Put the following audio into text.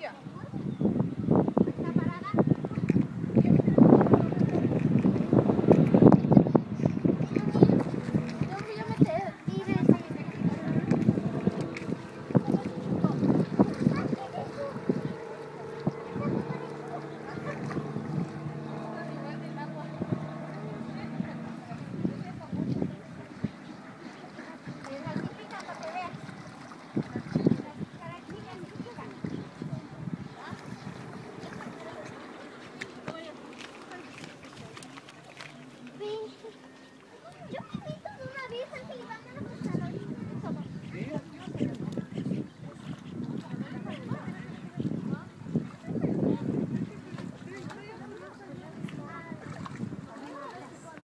Yeah.